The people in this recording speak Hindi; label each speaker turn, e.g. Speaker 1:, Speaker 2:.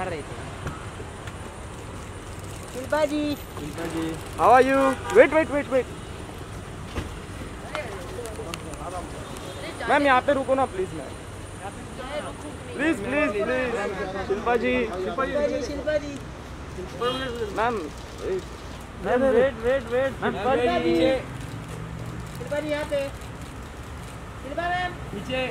Speaker 1: बना रहे थे। Shilpa ji
Speaker 2: Shilpa ji how are you wait wait wait wait ma'am यहाँ पे रुको ना please ma'am please please please Shilpa ji Shilpa ji
Speaker 1: Shilpa ji
Speaker 2: ma'am ma'am wait wait wait
Speaker 1: Shilpa ji Shilpa ji यहाँ पे। शिल्पा मैम
Speaker 2: नीचे।